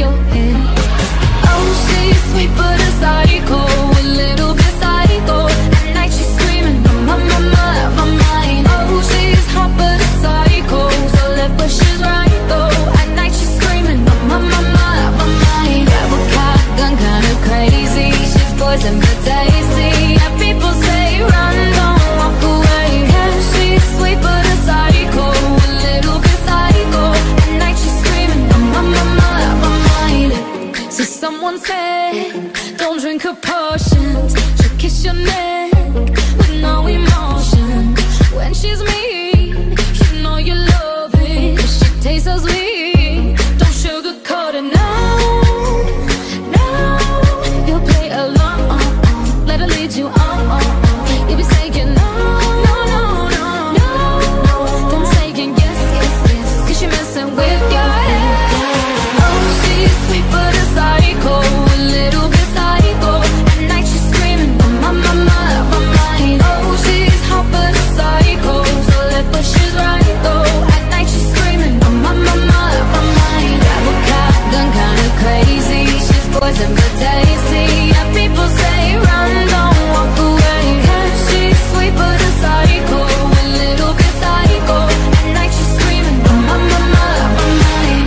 your head. Someone said, don't drink her potions. She'll kiss your neck poison but tasty. Yeah, people say run, don't walk away. Yeah, she's sweet but a psycho, a little bit psycho. At night she's screaming, I'm on my mind, my mind.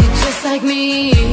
You're just like me